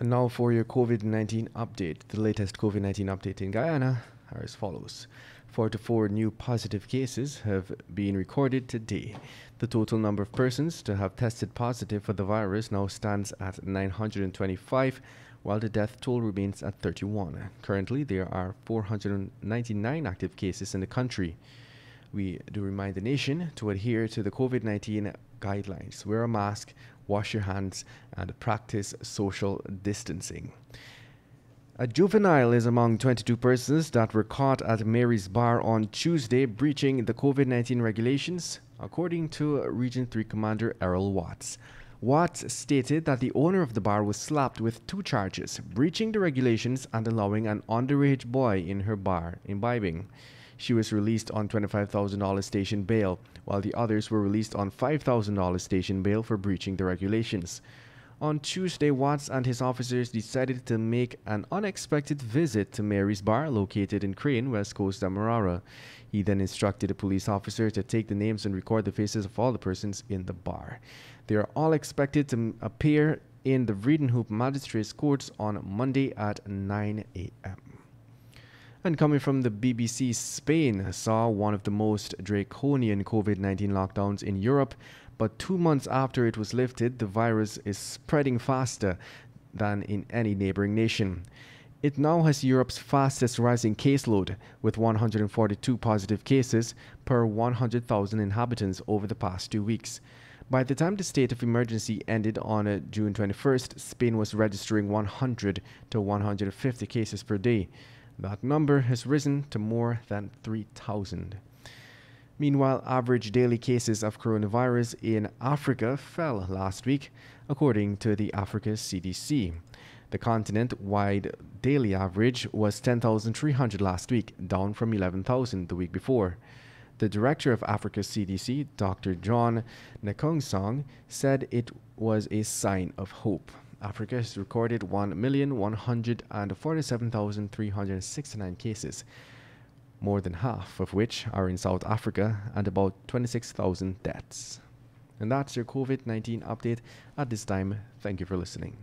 And now for your COVID 19 update. The latest COVID 19 update in Guyana are as follows 44 new positive cases have been recorded today. The total number of persons to have tested positive for the virus now stands at 925, while the death toll remains at 31. Currently, there are 499 active cases in the country. We do remind the nation to adhere to the COVID 19 guidelines wear a mask, wash your hands, and practice social distancing. A juvenile is among 22 persons that were caught at Mary's Bar on Tuesday breaching the COVID 19 regulations, according to Region 3 Commander Errol Watts. Watts stated that the owner of the bar was slapped with two charges breaching the regulations and allowing an underage boy in her bar imbibing. She was released on $25,000 station bail, while the others were released on $5,000 station bail for breaching the regulations. On Tuesday, Watts and his officers decided to make an unexpected visit to Mary's Bar, located in Crane, West Coast, Demerara. He then instructed a police officer to take the names and record the faces of all the persons in the bar. They are all expected to appear in the Vreed-en-Hoop Magistrates Courts on Monday at 9 a.m. And coming from the BBC, Spain saw one of the most draconian COVID 19 lockdowns in Europe, but two months after it was lifted, the virus is spreading faster than in any neighboring nation. It now has Europe's fastest rising caseload, with 142 positive cases per 100,000 inhabitants over the past two weeks. By the time the state of emergency ended on uh, June 21st, Spain was registering 100 to 150 cases per day. That number has risen to more than 3,000. Meanwhile, average daily cases of coronavirus in Africa fell last week, according to the Africa CDC. The continent wide daily average was 10,300 last week, down from 11,000 the week before. The director of Africa CDC, Dr. John Nkengasong, said it was a sign of hope. Africa has recorded 1,147,369 cases, more than half of which are in South Africa, and about 26,000 deaths. And that's your COVID 19 update at this time. Thank you for listening.